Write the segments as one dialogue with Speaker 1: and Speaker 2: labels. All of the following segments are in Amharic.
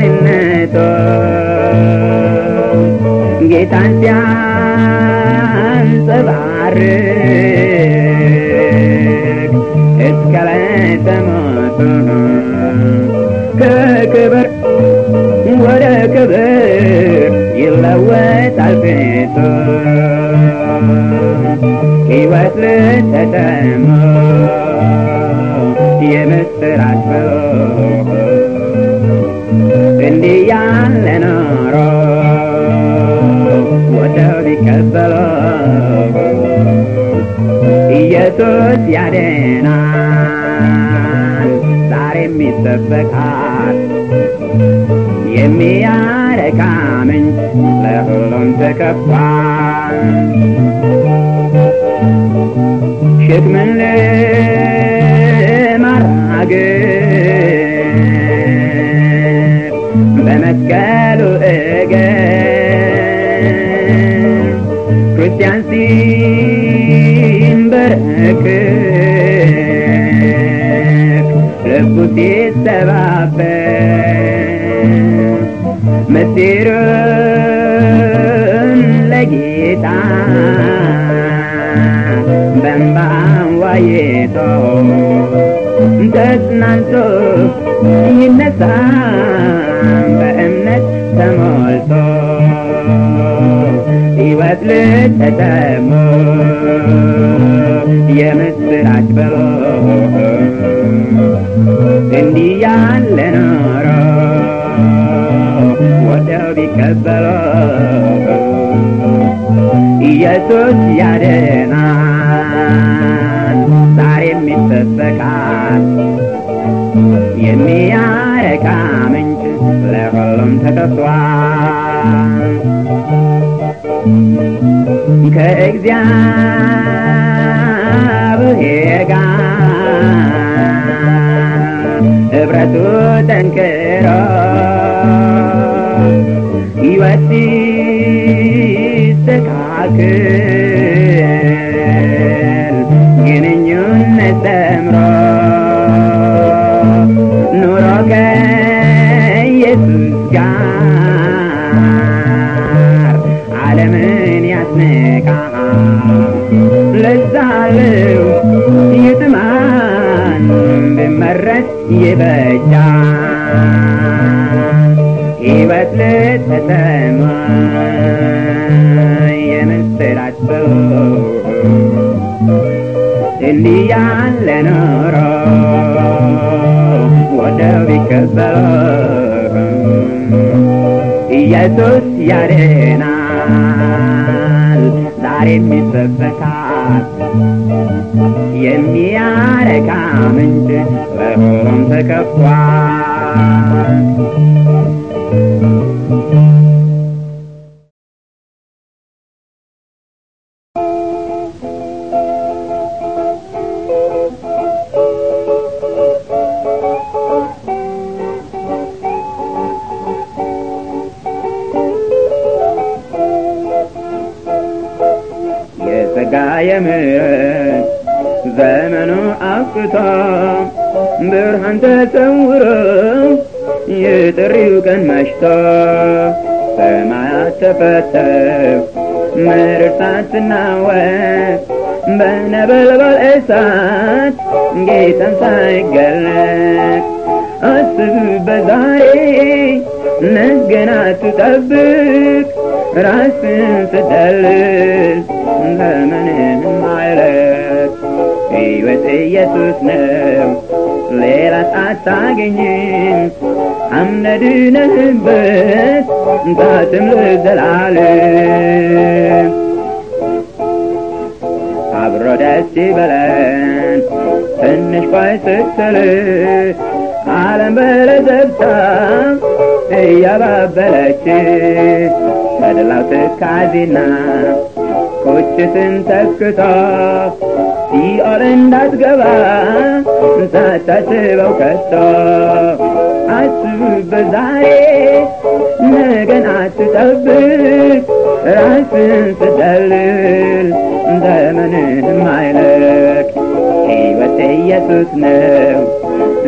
Speaker 1: ማንነቱ ጌታን ሲያንጸባርቅ እስከ ዕለተ ሞቱ ከክብር ወደ ክብር ይለወጣል ፊቱ ሕይወት ልተሰሙ የምስራች ብሎ ቢቀበሉ ኢየሱስ ያድናል። ዛሬም ይሰበካል የሚያረካ ምንጭ ለሁሉም ተከፍቷል ሸክምን ለማራገፍ በመስቀሉ እግር ክርስቲያን ሲንበረከክ ልቡ ሲሰባበር ምስጢሩን ለጌታ በእንባ ዋይቶ ተጽናንቶ ይነሳ በእምነት ተሞልቶ ሕይወት ልተሰሙ የምስራች ብሎ እንዲህ ያለ ኖሮ ወደው ቢቀበሉ ኢየሱስ ያድናል። ዛሬም ይሰበካል የሚያረካ ምንጭ ለሁሉም ተከፍቷል ከእግዚአብሔር ጋር ኅብረቱ ጠንክሮ ሕይወት ሲስተካከል ግንኙነት ሰምሮ ለዛለው ይጥማን ብመረጥ ይበጃል? ሕይወት ልተሰማ የምስራች ብሎ እንዲህ ያለ ኖሮ ወደው ቢቀበሉ ኢየሱስ ያድናል። ዛሬም ይሰበካል የሚያረካ ምንጭ ለሁሉም ተከፍቷል አብቅቶ ብርሃን ተሰውሮ የጥሪው ቀን መሽቶ ሰማያት ተፈተው ምድር ሳትናወጥ በነበልባል እሳት ጌታን ሳይገለጥ አስብበት ዛሬ ነገን አትጠብቅ ራስን ስደልል ዘመንህን ማይለቅ ሕይወት ኢየሱስ ነው። ሌላ አታገኝም አምነድነህበት እንታትም ለዘላለም። አብሮ ደስ ይበለን። ትንሽ ቆይ ስትል ዓለም በለዘብታ እያባበለች በደላው ትካዜና ቁጭትን ተክቶ ሲኦል እንዳትገባ ሳታስበው ከቶ አስብበት ዛሬ ነገን አትጠብቅ ራስን ስደልል ዘመንህም አይለቅ ኢየሱስ ነው።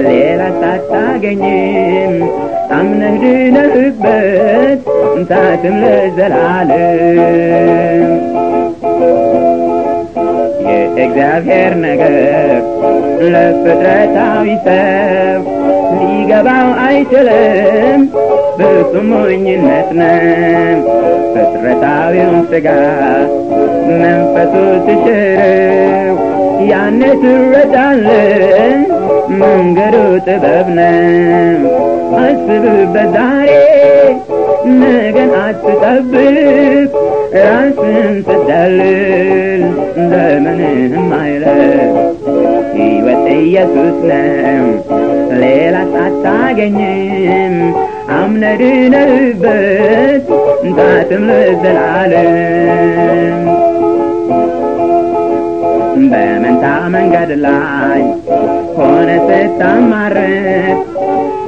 Speaker 1: ሌላ ሳታገኝም አምነህ ድነህበት እንታትም ለዘላለም። የእግዚአብሔር ነገር ለፍጥረታዊ ሰው ሊገባው አይችልም። ፍጹም ሞኝነት ነው። ፍጥረታዊውን ሥጋ መንፈሱ ትሽረው ያኔ ትረዳለህ። መንገዱ ጥበብ ነው። አስብበት ዛሬ ነገን አትጠብቅ። ራስን ስደልል ዘመንህም አይለቅ ሕይወት ኢየሱስ ነው። ሌላ ሳታገኝም አምነድነህበት እንታትም ለዘላለም በመንታ መንገድ ላይ ሆነ ስታማርት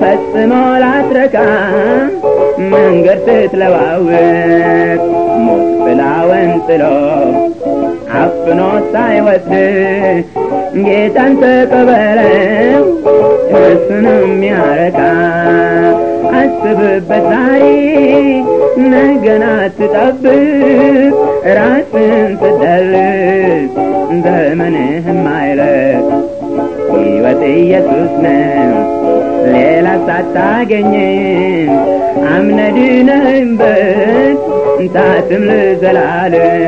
Speaker 1: ፈጽሞ ላትረካ መንገድ ስትለዋውጥ ሞት ጥላውን ጥሎ አፍኖ ሳይወስድ ጌታን ተቀበለው እሱንም ያረካ አስብበት ዛሬ ነገን አትጠብቅ ራስን ስደልል ዘመንህም አይለቅ ሕይወት ኢየሱስ ነው። ሌላ ሳታገኝም አምነድነህበት እንታትም ለዘላለም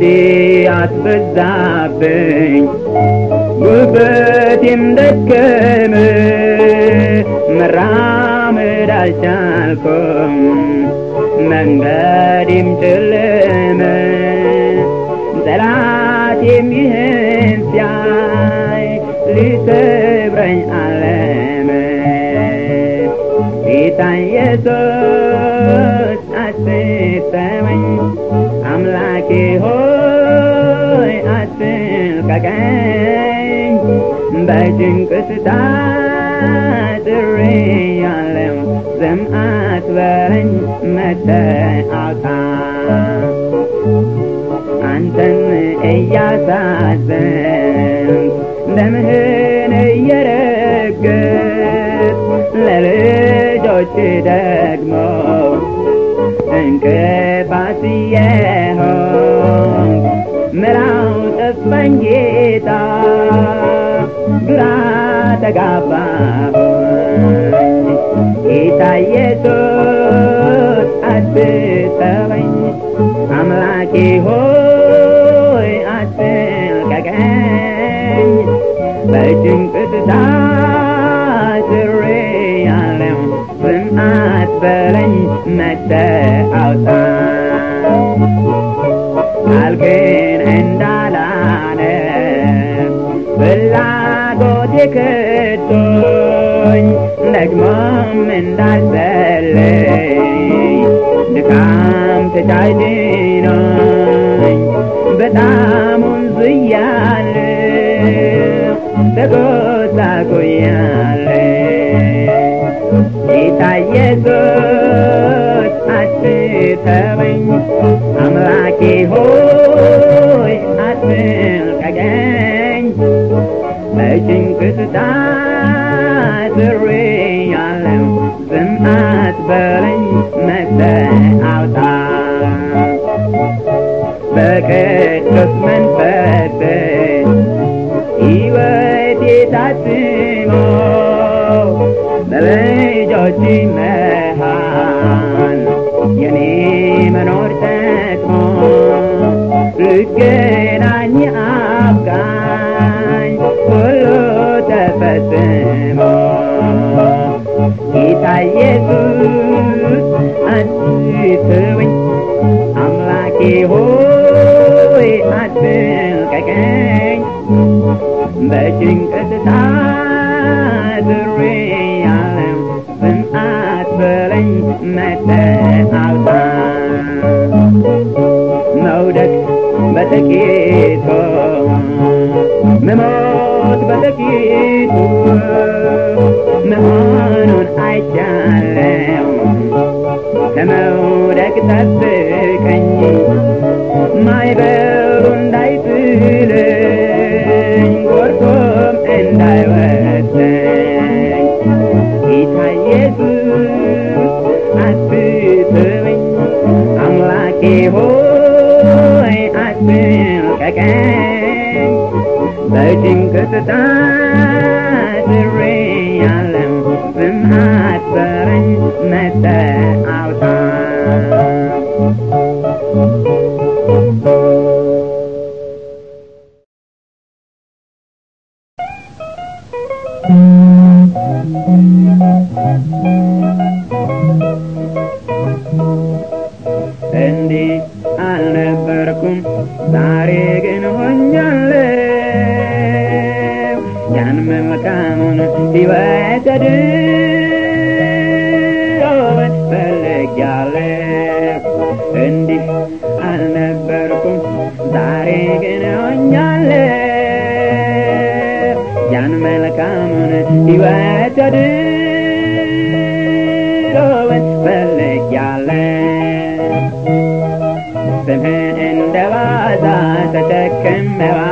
Speaker 1: ኃጢአት በዛብኝ። ጉልበቴም ደከመ መራመድ አልቻልኩም። መንገዴም ጨለመ ጠላቴም ይህን ሲያይ ሊሰብረኝ አለመ። ጌታ ኢየሱስ አትተወኝ አምላኬ ሆይ አትልቀቀኝ በጭንቅ ስታጥሬ ያለው ዝም አትበለኝ መተህ አውጣ አንተን እያሳዘንክ ደምህን እየረገጥ ለልጆች ደግሞ እንቅፋት የሆንክ ምራው ጠፋኝ ጌታ ግራ ተጋባሁኝ ጌታ ኢየሱስ አትተወኝ አምላኬ ሆይ አትልቀቀኝ በጭንቅ ታስሬ ያለው ዝም አትበለኝ መተህ አውጣ ፍላጎቴ ከቶኝ ደግሞም እንዳልጸለይ ድካም ተጫጭኖኝ በጣሙን ብያለሁ ተጎሳቁያለሁ ጌታ ኢየሱስ አትተወኝ አምላኬ ሆይ አትልቀቀኝ በጭንቅ ታስሬያለሁ ዝም አትበለኝ መጥተህ አውጣኝ በቅዱስ መንፈስ ሕይወቴ ታትሞ በልጆች መሃል ኢየሱስ አትተወኝ አምላኬ ሆይ አትልቀቀኝ በጭንቀት ታስሬያለሁ ዝም አትበለኝ መጥተህ አውጣኝ መውደቅ በጥቂቱ መሞት በጥቂቱ መሆኑን አይቻለሁ ከመውደቅ ጠብቀኝ ማይበሉ እንዳይጥለኝ ጎርቶም እንዳይወስደኝ ጌታ ኢየሱስ አትተወኝ አምላኬ ሆይ አትልቀቀኝ በጭንቀት ታስሬያለሁ ሕይወት ድሮውን ፈልጌያለሁ ስምህን እንደ ዋዛ ተሸክሜዋለሁ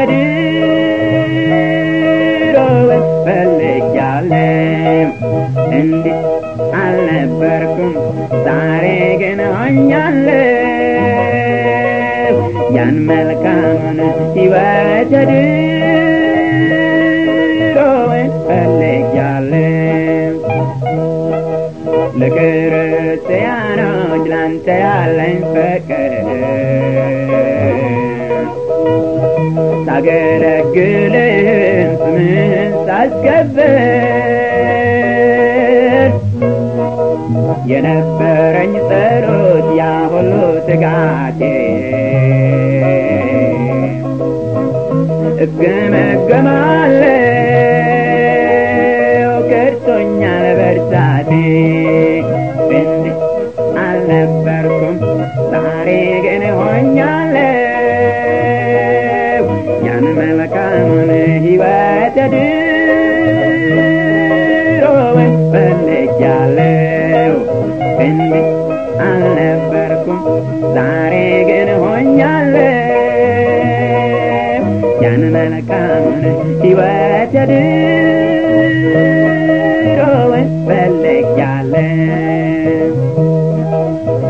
Speaker 1: ሕይወት ድሮውን ፈልጌያለሁ እንዲህ አልነበርኩም? ዛሬ ግን ሆኛለሁ። ያን መልካሙን ሕይወት ድሮውን ፈልጌያለሁ ለክርስቲያኖች ላንተ ያለኝ ፍቅር ሳገለግልህም ስምህን ሳስከብር የነበረኝ ጸሎት ያ ሁሉ ትጋቴ። እገመገማለሁ ከድቶኛል በርሳቴ ዛሬ ግን ሆኛለሁ። ያን መልካሙን ሕይወት ድሮውን ፈልጌያለሁ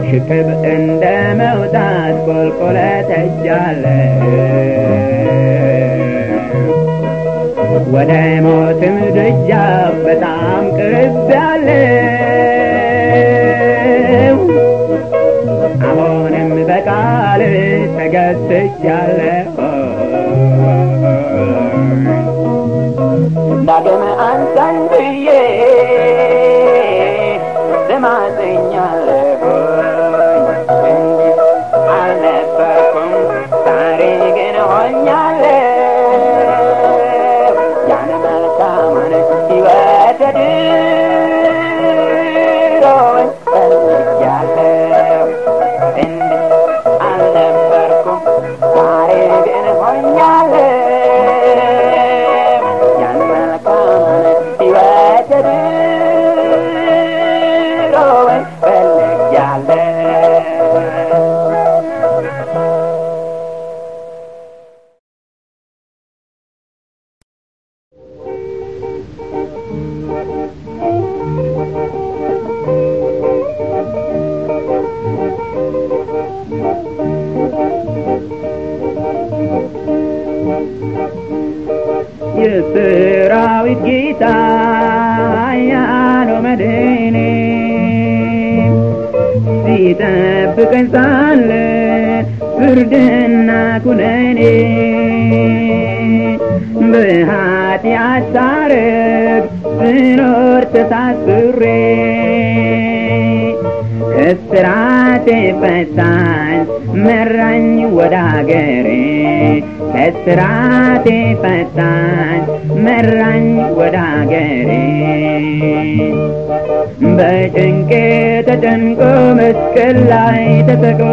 Speaker 1: ሽቅብ እንደ መውጣት ሄጃለሁ ወደ ሞትም ደጃፍ በጣም ቀርቤያለሁ አሁንም በቃል ተገዝቻለሁ። ዳግም አንተን ፈታኝ መራኝ ወደ አገሬ በጭንቄ ተጨንቆ መስቀል ላይ ተሰቅሎ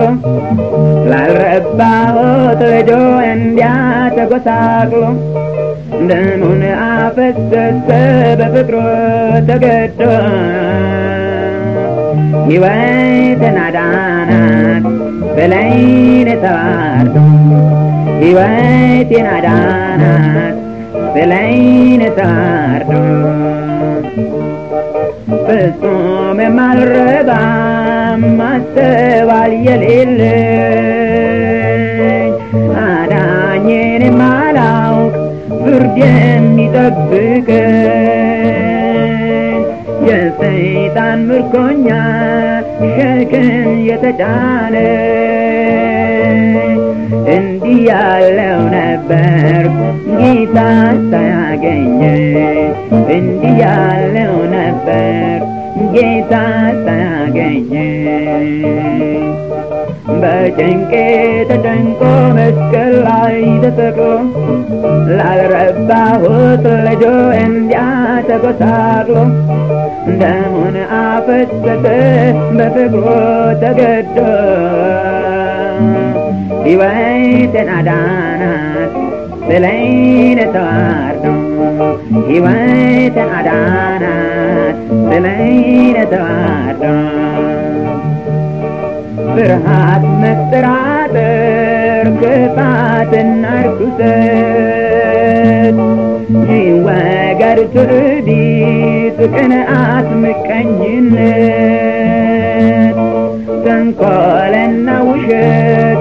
Speaker 1: ላልረባሁት ልጆ እንዲያ ተጎሳቅሎ ደሙን አፈሰሰ በፍቅሩ ተገዶ። ሕይወትን አዳናት በላይን ተዋርዶ ሕይወቴን አዳናት በላይን ተዋርዶ ፍጹም የማልረባ ማስተዋል የሌለኝ አዳኜን የማላውቅ ፍርድ የሚጠብቀኝ። የሰይጣን ምርኮኛ ሸክም የተጫነ እንዲህ ያለው ነበር ጌታ ሳያገኘ። እንዲህ ያለው ነበር ጌታ ሳያገኘ። በጭንቄ ተጨንቆ መስቀል ላይ ተሰቅሎ ላልረባሁት ልጆ እንዲያ ተጎሳቅሎ ደሙን አፈሰሰ በፍቅሩ ተገዶ ሕይወትን አዳናት ስለይን ተዋርዶ። ሕይወትን አዳናት ስለይን ተዋርዶ። ፍርሃት መጠራጠር ክፋትና ርኩሰት ይወገድ ትዕቢት ቅንዓት ምቀኝነት። ተንኮልና ውሸት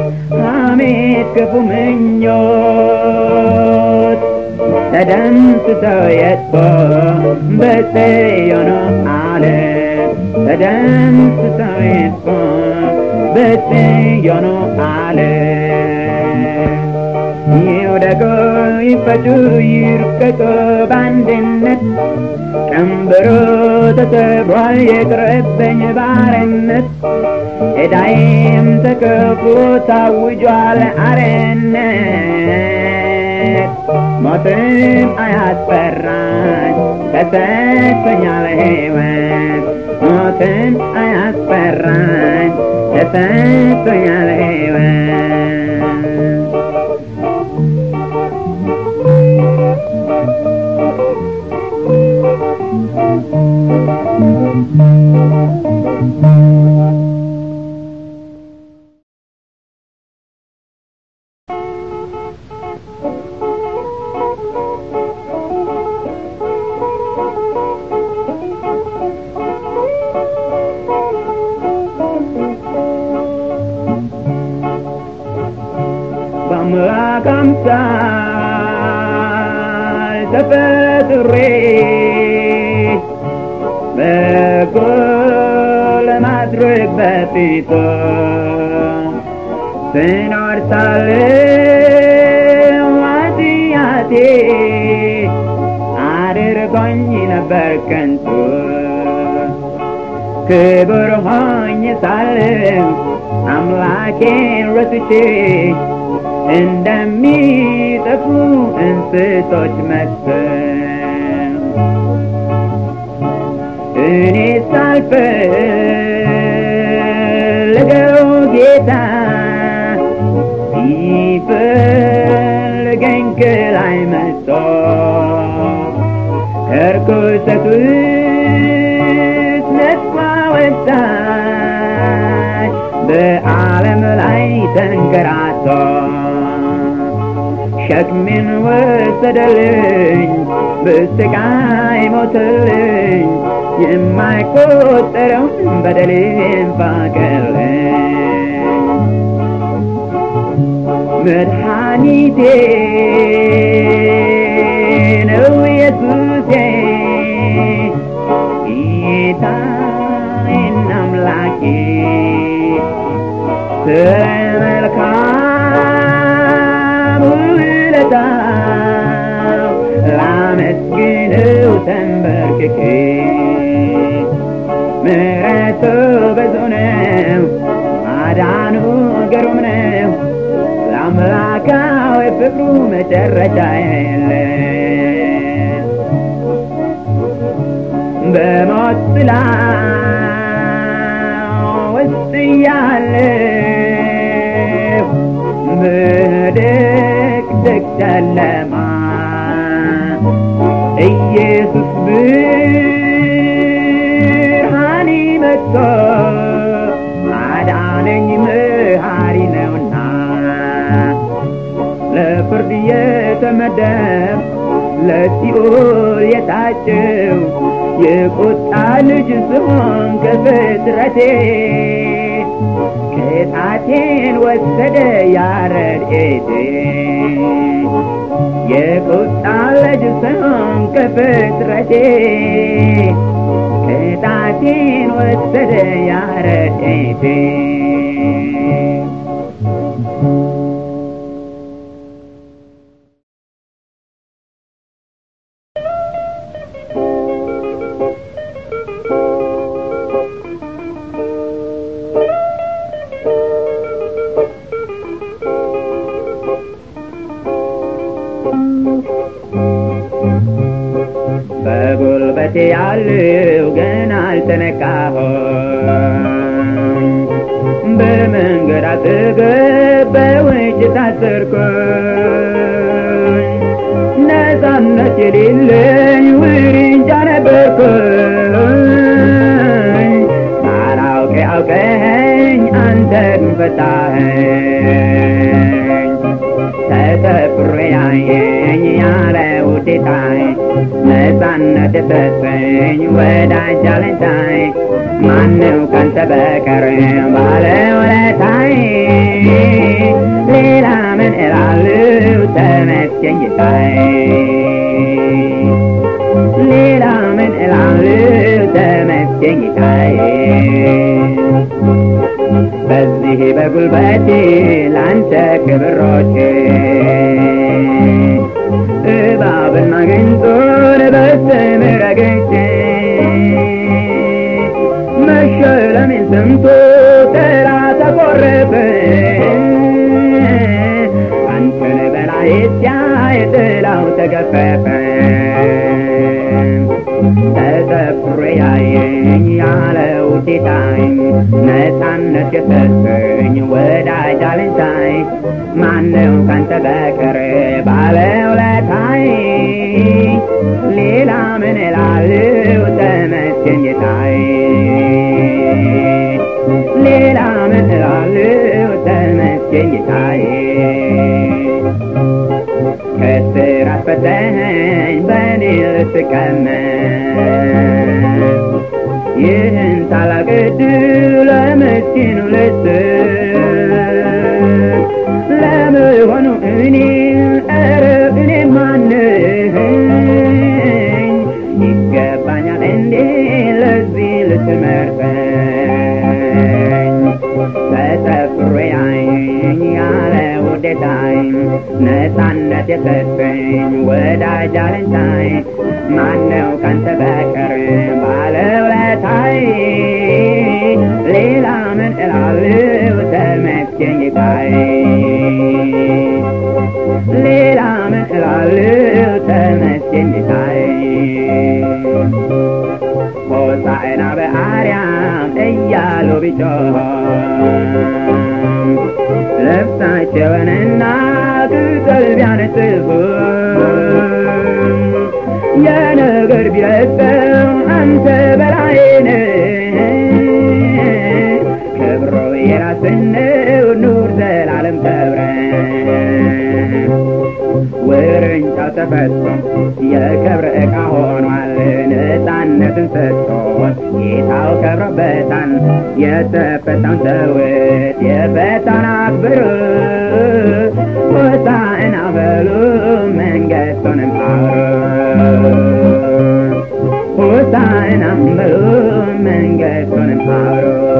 Speaker 1: ክፉ ምኞት ተደምስሰው የጥፎ በጽዮን ዓለት ተደምስሰው የጥፎ በጽዮን ዓለት ይውደቁ ይፈቱ ይርቀቁ በአንድነት። ቀንበሮ ተሰብሯል የቅርብኝ ባርነት። ዕዳዬም ተከፍሎ ታውጇል አርነት። ሞትም አያስፈራኝ ተሰጥቶኛል ሕይወት ሞትን አያስፈራኝ ተሰጥቶኛል ሕይወት time. ተፈጥሬ በጎ ለማድረግ በፊቱ ስኖር ሳለሁ ኃጢአቴ አድርጎኝ ነበር ከንቱ። ክቡር ሆኜ ሳለሁ አምላኬን ረስቼ እንደሚጠፉ እንስሶች መስል እኔ ሳልፈልገው ጌታ ሲፈልገኝ ከላይ መጥቶ ከርኩሰት ውስጥ ነጥቆ አወጣኝ በዓለም ላይ ተንከራቶ ሸክሜን ወሰደልኝ በስቃይ ሞተልኝ የማይቆጠረውን በደሌን ፋቀልኝ መድኃኒቴ ነው ኢየሱሴ ጌታዬና አምላኬ። ስለመልካም ውለታው ላመስግነው ተንበርክኬ። ምሕረቱ ብዙ ነው ማዳኑ ግሩም ነው ለአምላካዊ ፍቅሩ መጨረሻ የለም። በሞት ጥላ ውስጥ እያለሁ በድቅድቅ ጨለማ ኢየሱስ ብርሃን መጥቶ አዳነኝ መሐሪ ነውና። ለፍርድ የተመደብ ለሲኦል የታጨው የቁጣ ልጅ ስሆን ከፍጥረቴ ቅጣቴን ወሰደ ያረድኤቴ የቁጣ ልጅ ስሆን ከፍጥረቴ ቅጣቴን ወሰደ ያረድኤቴ can del viaje. con el.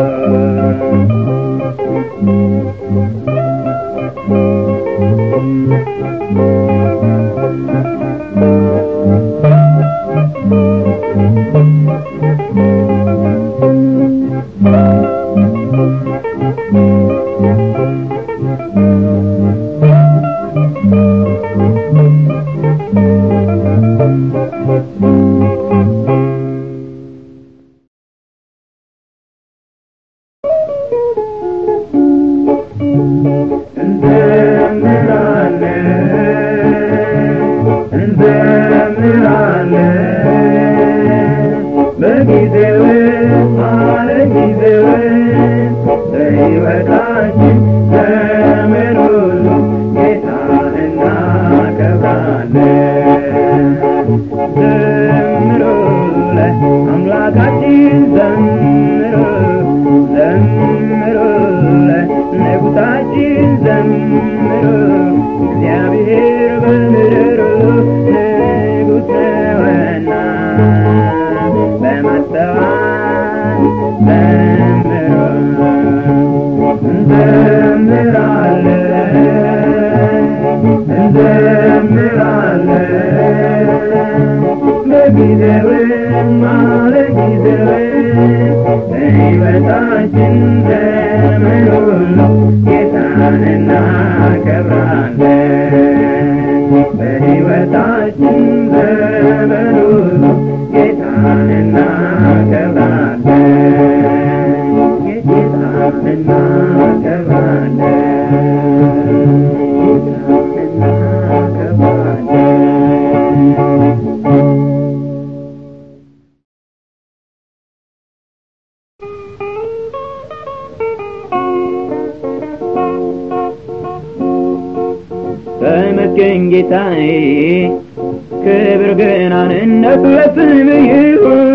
Speaker 1: ክብር ገናንነት ለስም ይሁን።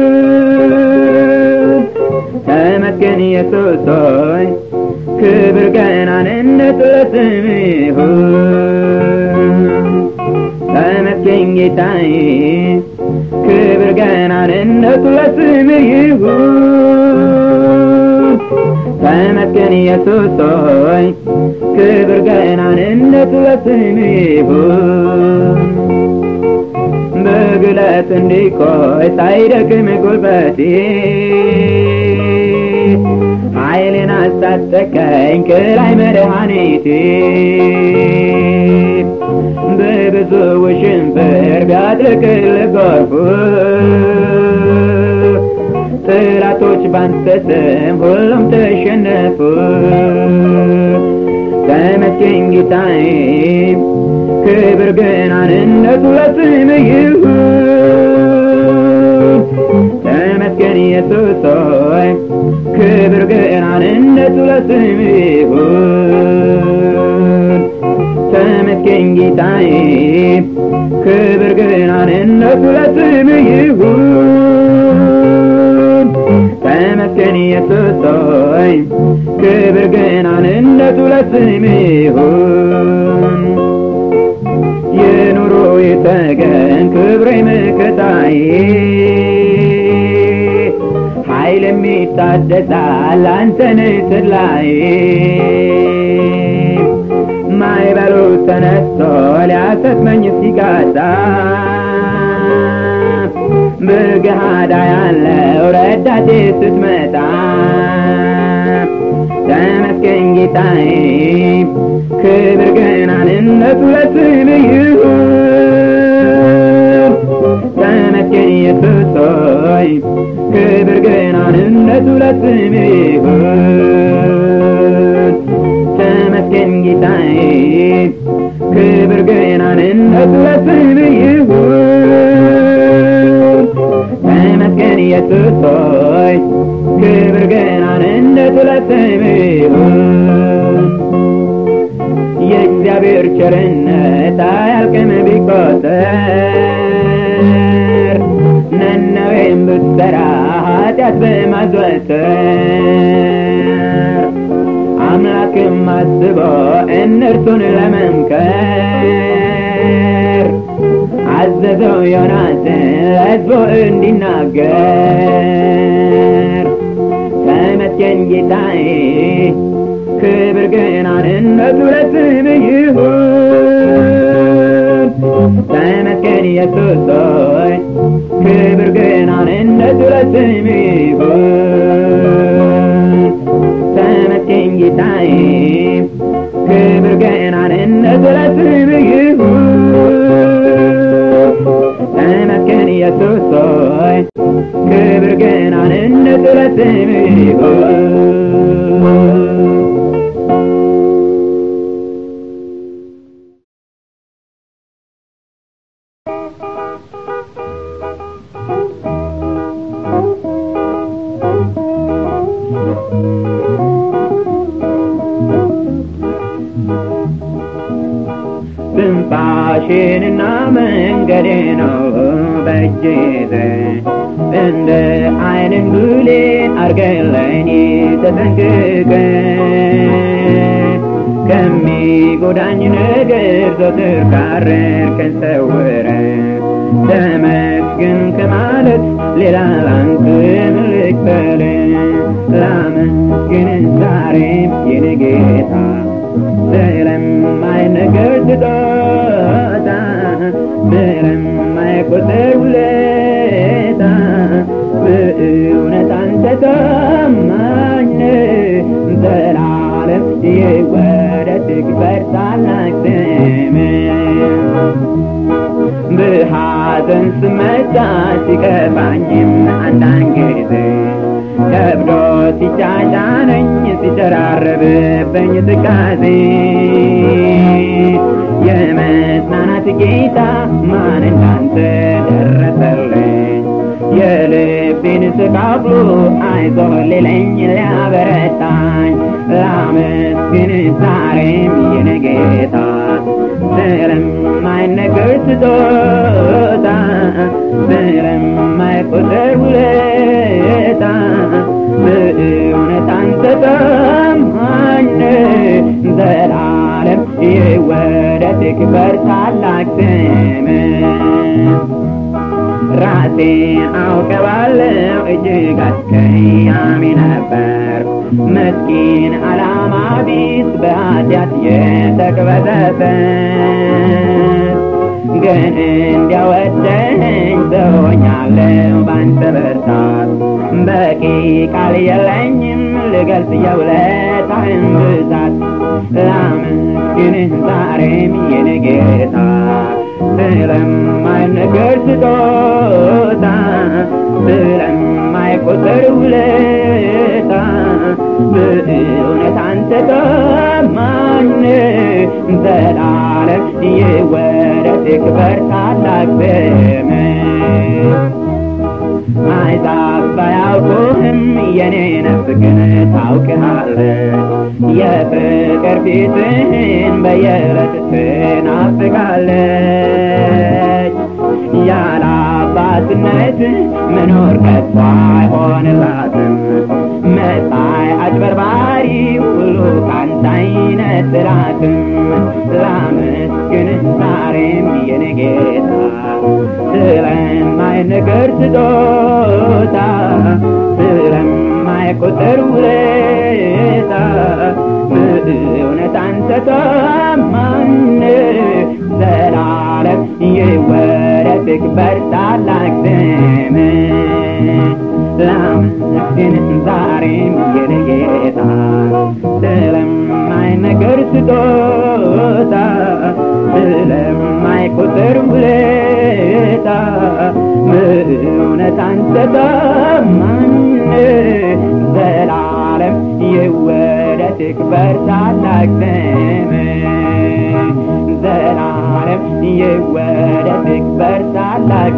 Speaker 1: ተመስገን ኢየሱስ ሆይ ክብር ገናንነት ለስም ይሁን። ተመስገን ጌታዬ ክብር ገናንነት ለስም ይሁን። ተመስገን ኢየሱስ ሆይ ክብር ገናንነት ለስም ይሁን። በምሕረት እንዲቆይ ሳይደክም ጉልበቴ ኃይልን አስታጠቀኝ ከላይ መድኃኒቴ በብዙ ውሽንፍር ቢያጥለቅልቅ ጎርፉ ጠላቶች ባንተ ስም ሁሉም ተሸነፉ። ተመስገን ጌታዬ፣ ክብር ገናንነቱ ለስምህ ይሁን። ተመስገን ኢየሱስ ሆይ፣ ክብር ገናንነቱ ለስምህ ይሁን። ተመስገን ጌታዬ፣ ክብር ገናንነቱ ለስምህ ይሁን። ተመስገን ኢየሱስ ሆይ ክብር ገናንነቱ ለስምህ ይሁን። የኑሮ የተገን ክብሬ መከታዬ ኃይል የሚታደሳል አንተን ትላዬ ማይበሉ ተነስቶ ሊያሰጥመኝ ሲጋዛ በገሃዳ ያለው ረዳቴ ስትመጣ ተመስገን ጌታዬ ክብር ገናንነቱ ለስምህ ይሁን። ተመስገን ሆይ ክብር ገናንነቱ ለስምህ ይሁን። ተመስገን ጌታዬ ክብር ገናንነቱ ለስምህ ይሁን። ተመስገን ሆይ ክብር ገናንነቱ ለስምህ ይሁን። የእግዚአብሔር ቸርነት አያልቅም ቢቆጠር ነነዌም ብትሠራ ኃጢአት በማዘወተር አምላክም አስቦ እነርሱን ለመምከር አዘዘው ዮናስን ለሕዝቡ እንዲናገር ተመስገን ጌታዬ ክብር ገናንነቱ ለስምህ ይሁን። ተመስገን ኢየሱስ ሆይ ክብር ገናንነቱ ለስምህ ይሁን። ተመስገን ጌታዬ ክብር ገናንነቱ ለስምህ ይሁን። ተመስገን ኢየሱስ ሆይ ክብር ገናንነቱ ለስምህ ይሁን። ራሴን አውቀባለሁ እጅግ አስቀያሚ ነበር መስኪን ዓላማ ቢስ በኃጢአት የተቅበዘበት ግን እንዲያወደኝ ሰሆኛለሁ ባንተ ብርታት በቂ ቃል የለኝም ልገልጽ የውለታህን ብዛት ላመስግንህ ዛሬም የኔ ጌታ ስለማይነገር ስጦታ ስለማይቆጠር ውለታ በእውነት አንተ ታማኝ ዘላለም ይወደድ ክበር ታላቅ ስምህ አይዛብ ባያውቁህም የኔ ነፍስ ግን ታውቅሃለች የፍቅር ፊትህን በየዕለት ትናፍቃለች። ያለ አባትነት መኖር ከቶ አይሆንላትም መሳይ አጭበርባሪ ሁሉ ካንተ አይነጥላትም ላመስግንህ ዛሬም የኔ ጌታ ስለማይነገር ስጦታ ስለማይቆጠር ውለታ በእውነት አንተ ታማኝ ዘላለም ይወደድ ክበር ታላቅ ላመስግንህ ዛሬም የኔ ጌታ ስለማይነገር ስጦታ ስለማይቆጠር ውለታ በእውነት አንተ ታማኝ ዘላለም ይወደድ ክበር ታላቅ ዘላለም ይወደድ ክበር ታላቅ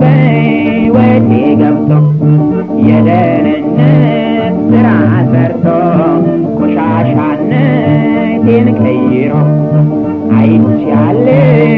Speaker 1: በሕይወቴ ገብቶ የደህንነት ስራ ሰርቶ ቆሻሻነቴን ቀይሮ አይቻለሁ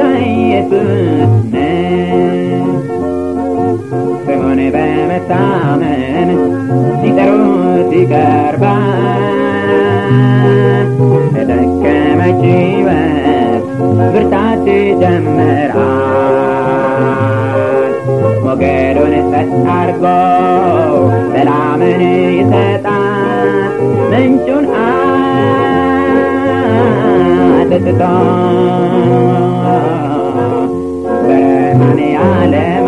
Speaker 1: ኢየሱስ በሆነ በመታመን ሲጠሩት ይቀርባል። ለደከመች ሕይወት ብርታት ይጀምራል። ሞገዱን ጸጥ አድርጎ ሰላምን ይሰጣል ምንጩን ለጥታ በመኔ አለማይ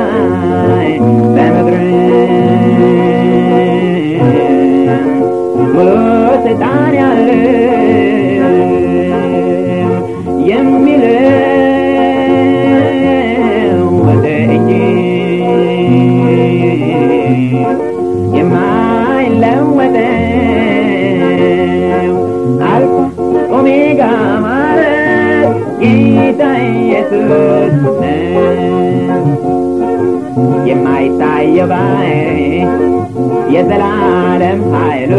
Speaker 1: በሰማይ በምድር ሙሉ ስልጣን ያለው የሚልህ ጌታ ኢየሱስ ነው የማይታየው ባይ የዘላለም ኃይሉ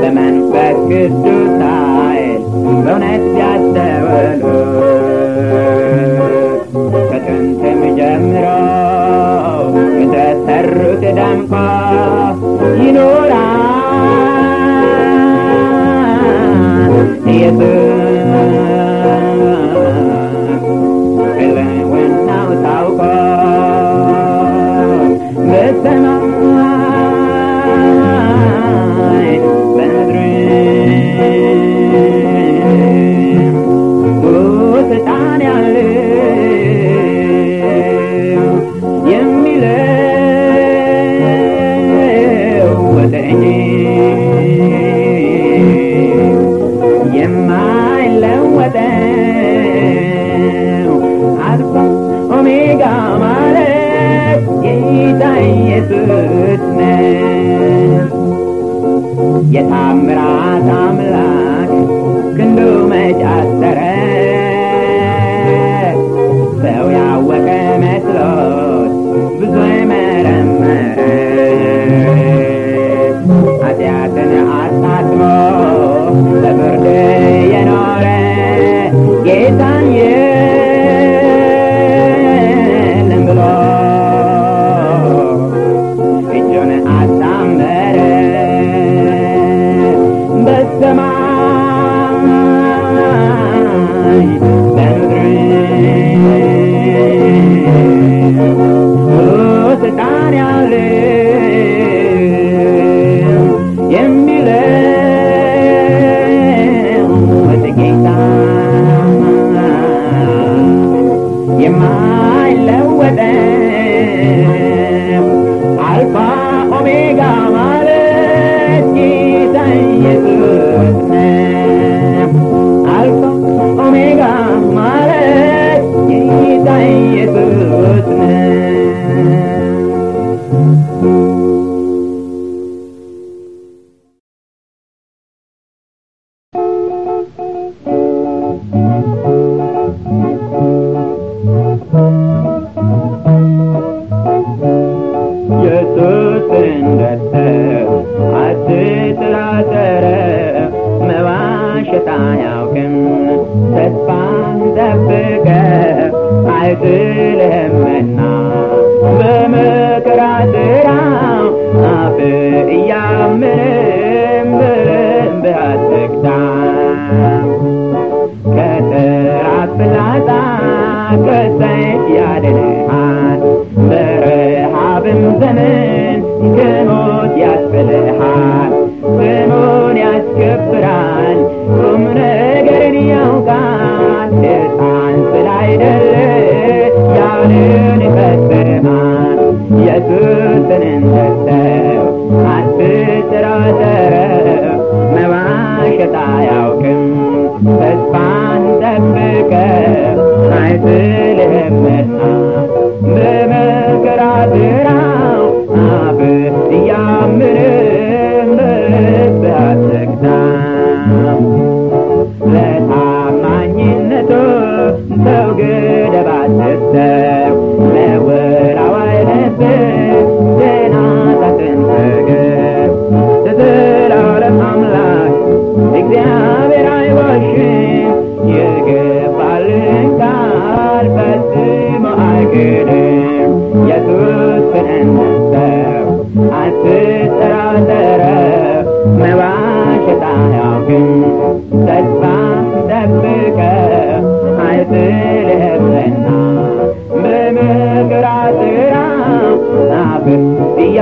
Speaker 1: በመንፈስ ቅዱስ ኃይል በእውነት ያስተውሉ። theater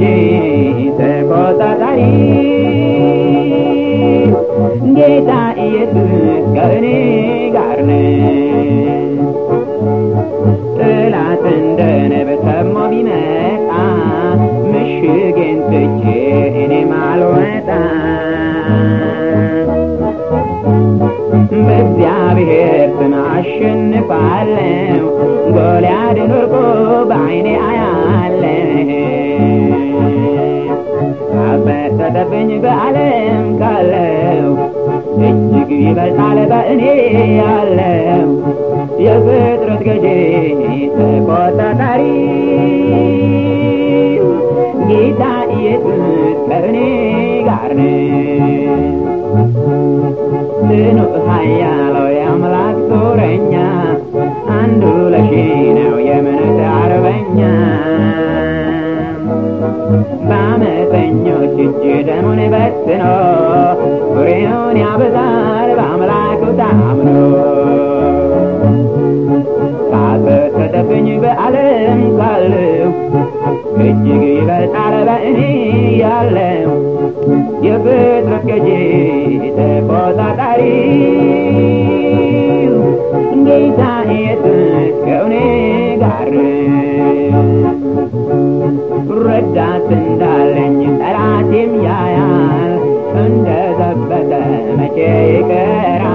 Speaker 1: Jésus kotatari Geta ietu skane garne ያለኝ በዓለም ካለው እጅግ ይበልጣል በእኔ ያለው የፍጥረት ገዢ ተቆጣጣሪ ጌታ ኢየሱስ ከእኔ ጋር ነው። ፈጣሪው እንዴታ የሰጠውን ጋር ረዳት እንዳለኝ ጠላቴም ያያል እንደዘበተ መቼ ይቀራል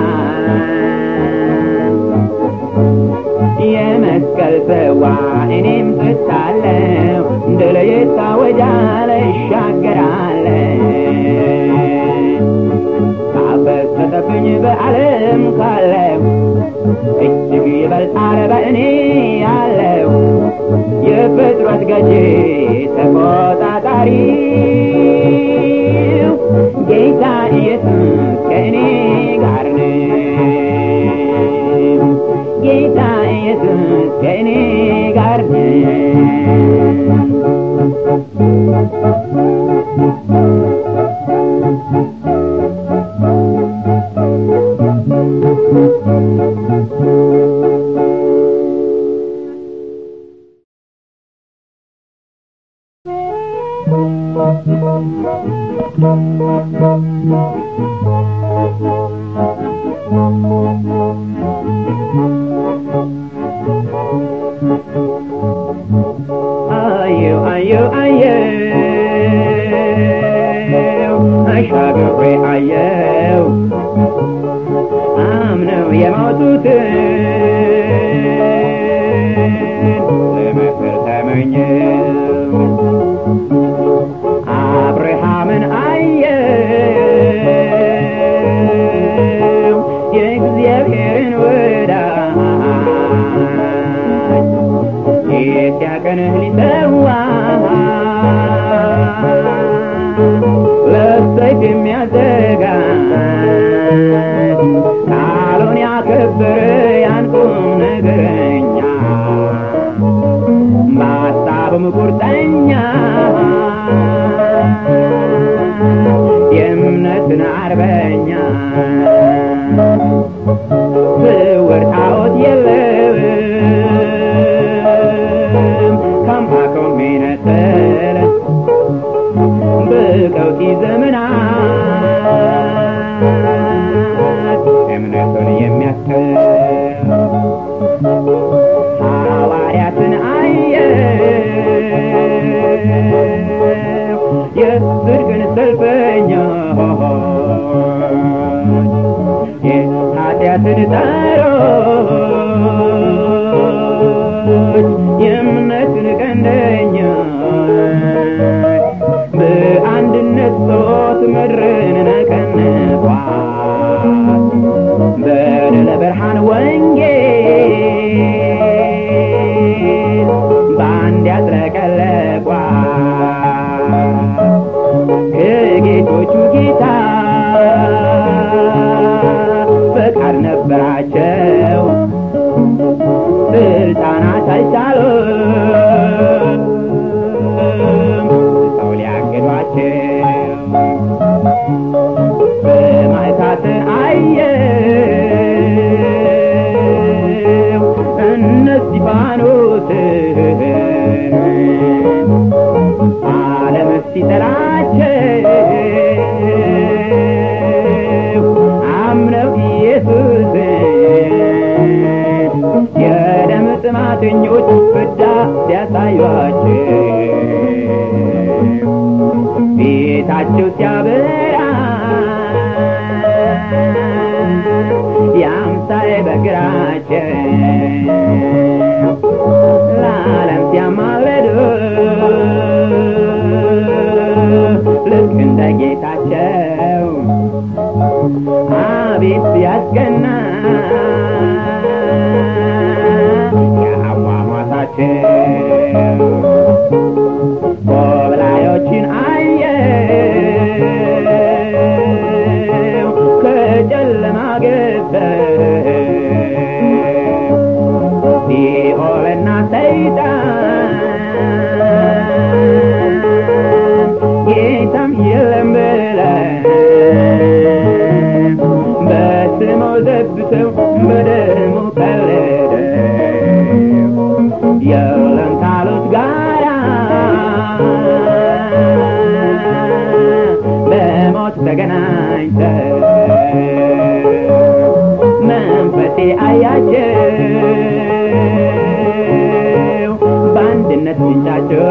Speaker 1: የመስቀል ጽዋ እኔም እታለው ድል ይታወጃል ይሻገ በዓለም ካለው እጅግ ይበልጣል በእኔ ያለው የፍጥረት ገዢ ተቆጣጣሪው ጌታ ኢየሱስ የዚያ ቀንህ ሊሰዋ ለሰይፍ የሚያዘጋጅ ቃሉን ያከበረ ያን ቁም ነገረኛ በሀሳብም ቁርጠኛ የእምነትን አርበኛ 别再远去 አያቸው በአንድነት ምንጫቸው